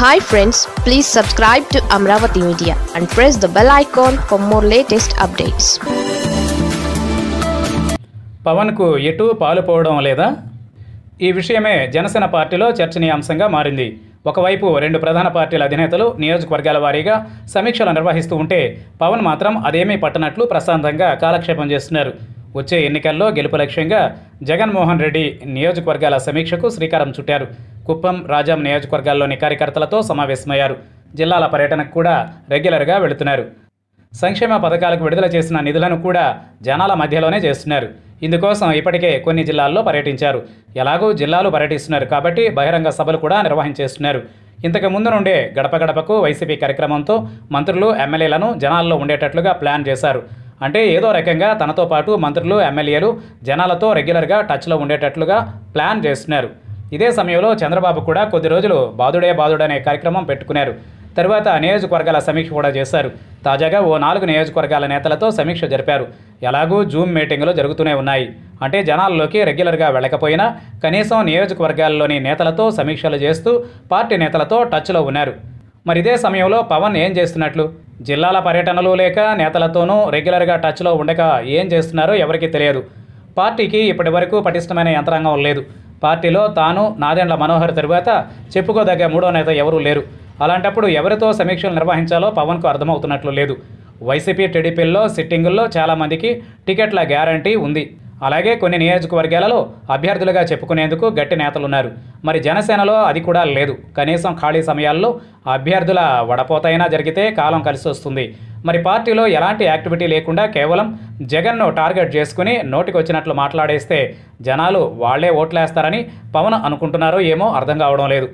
Hi friends please subscribe to Amaravati media and press the bell icon for more latest updates పవన్కు ఎటు పాలుపోవడం లేదా? ఈ విషయమే జనసేన పార్టీలో చర్చనీయాంశంగా మారింది. ఒకవైపు రెండు ప్రధాన పార్టీల అధినేతలు నియోజకవర్గాల వారీగా సమీక్షలు నిర్వహిస్తూ ఉంటే పవన్ మాత్రం అదేమీ పట్టనట్లు ప్రశాంతంగా కాలక్షేపం చేస్తున్నారు. వచ్చే ఎన్నికల్లో గెలుపు లక్ష్యంగా జగన్మోహన్ రెడ్డి నియోజకవర్గాల సమీక్షకు శ్రీకారం చుట్టారు. కుప్పం రాజాం నియోజకవర్గాల్లోని కార్యకర్తలతో సమావేశమయ్యారు. జిల్లాల పర్యటనకు కూడా రెగ్యులర్గా వెళుతున్నారు. సంక్షేమ పథకాలకు విడుదల చేసిన నిధులను కూడా జనాల మధ్యలోనే చేస్తున్నారు. ఇందుకోసం ఇప్పటికే కొన్ని జిల్లాల్లో పర్యటించారు. ఎలాగూ జిల్లాలు పర్యటిస్తున్నారు కాబట్టి బహిరంగ సభలు కూడా నిర్వహించేస్తున్నారు ఇంతకు ముందు నుండే గడప గడపకు వైసీపీ కార్యక్రమంతో మంత్రులు ఎమ్మెల్యేలను జనాల్లో ఉండేటట్లుగా ప్లాన్ చేశారు. అంటే ఏదో రకంగా తనతో పాటు మంత్రులు ఎమ్మెల్యేలు జనాలతో రెగ్యులర్గా టచ్లో ఉండేటట్లుగా ప్లాన్ చేస్తున్నారు. ఇదే సమయంలో చంద్రబాబు కూడా కొద్ది రోజులు బాదుడే బాదుడనే కార్యక్రమం పెట్టుకున్నారు. తర్వాత నియోజకవర్గాల సమీక్ష కూడా చేశారు. తాజాగా ఓ నాలుగు నియోజకవర్గాల నేతలతో సమీక్ష జరిపారు. ఎలాగూ జూమ్ మీటింగులు జరుగుతూనే ఉన్నాయి. అంటే జనాల్లోకి రెగ్యులర్గా వెళ్ళకపోయినా కనీసం నియోజకవర్గాల్లోని నేతలతో సమీక్షలు చేస్తూ పార్టీ నేతలతో టచ్లో ఉన్నారు. మరి ఇదే సమయంలో పవన్ ఏం చేస్తున్నట్లు? జిల్లాల పర్యటనలు లేక నేతలతోనూ రెగ్యులర్గా టచ్లో ఉండక ఏం చేస్తున్నారో ఎవరికీ తెలియదు. పార్టీకి ఇప్పటి వరకు పటిష్టమైన యంత్రాంగం లేదు. పార్టీలో తాను నాదెండ్ల మనోహర్ తరువాత చెప్పుకోదగ్గ మూడో నేత ఎవరూ లేరు. అలాంటప్పుడు ఎవరితో సమీక్షలు నిర్వహించాలో పవన్కు అర్థమవుతున్నట్లు లేదు. వైసీపీ టీడీపీల్లో సిట్టింగుల్లో చాలామందికి టికెట్ల గ్యారంటీ ఉంది. అలాగే కొన్ని నియోజకవర్గాలలో అభ్యర్థులుగా చెప్పుకునేందుకు గట్టి నేతలున్నారు. మరి జనసేనలో అది కూడా లేదు. కనీసం ఖాళీ సమయాల్లో అభ్యర్థుల వడపోతైనా జరిగితే కాలం కలిసి వస్తుంది. మరి పార్టీలో ఎలాంటి యాక్టివిటీ లేకుండా కేవలం జగన్ను టార్గెట్ చేసుకుని నోటికొచ్చినట్లు మాట్లాడేస్తే జనాలు వాళ్ళే ఓట్లేస్తారని పవన్ అనుకుంటున్నారో ఏమో అర్థం కావడం లేదు.